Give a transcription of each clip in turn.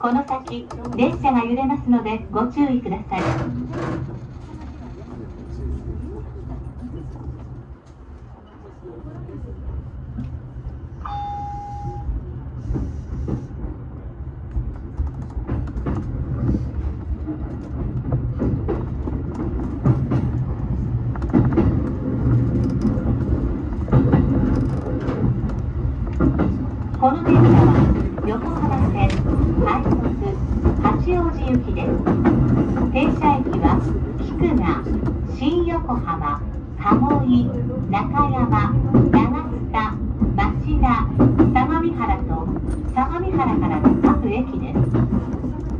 この先電車が揺れますのでご注意くださいこの電車は横浜線快速八王子行きです停車駅は菊名新横浜鴨居中山長津田町田相模原と相模原からの各駅です。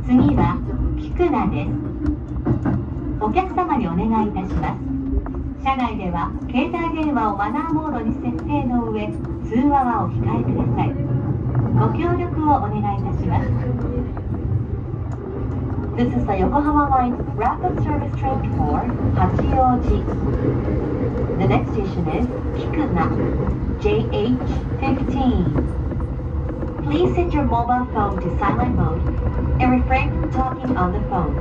次は菊名です。お客様にお願いいたします。車内では携帯電話をマナーモードに設定の上通話はお控えください。ご協力をお願いいたします。This is the Yokohama Line Rapid Service Train for Hachioji. The next station is Kikuna, JH15. Please set your mobile phone to silent mode and refrain from talking on the phone.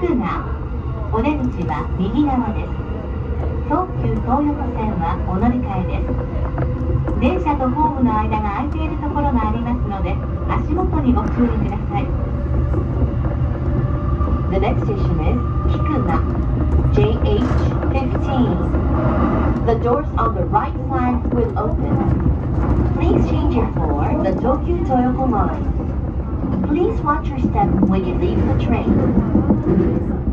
菊名お出口は右側です東急東横線はお乗り換えです電車とホームの間が空いているところがありますので足元にご注意ください The next station is Kikuna JH15 The doors on the right side will open Please change it for the Tokyo Toyoko line Please watch your step when you leave the train.「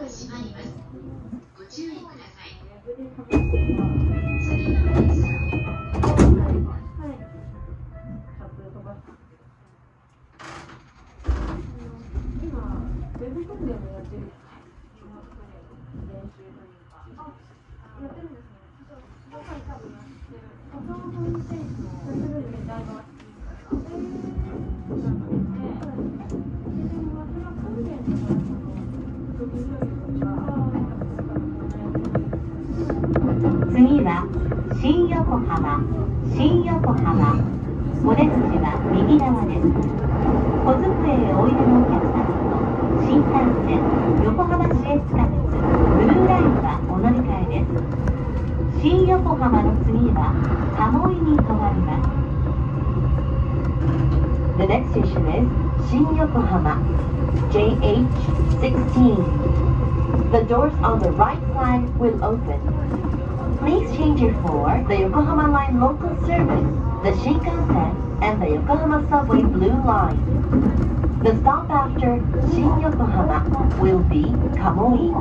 まります。ご注意ください。新横浜新横浜。お出口は右側です。小机へおいでのお客様と新幹線横浜市営地下鉄ブルーラインはお乗り換えです。新横浜の次は鴨居に停まります。The next station is Shin-Yokohama, JH16. The doors on the right side will open. Please change it for the Yokohama Line local service, the Shinkansen, and the Yokohama Subway Blue Line. The stop after Shin-Yokohama will be Kamui.